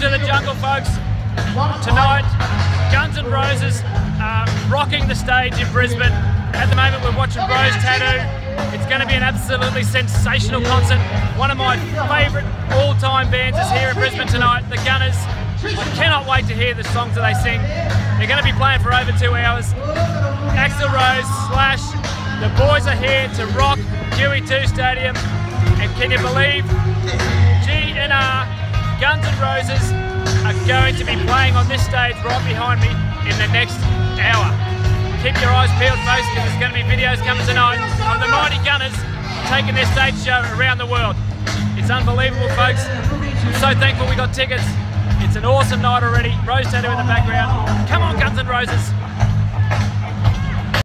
to the jungle, folks. Tonight, Guns N' Roses are rocking the stage in Brisbane. At the moment, we're watching Rose Tattoo. It's going to be an absolutely sensational concert. One of my favourite all-time bands is here in Brisbane tonight, the Gunners. I cannot wait to hear the songs that they sing. They're going to be playing for over two hours. Axl Rose, Slash, the boys are here to rock QE2 Stadium. And can you believe Roses, are going to be playing on this stage right behind me in the next hour. Keep your eyes peeled, folks, because there's going to be videos coming tonight of the Mighty Gunners taking their stage show around the world. It's unbelievable, folks. I'm so thankful we got tickets. It's an awesome night already. Rose Tattoo in the background. Come on, Guns N' Roses.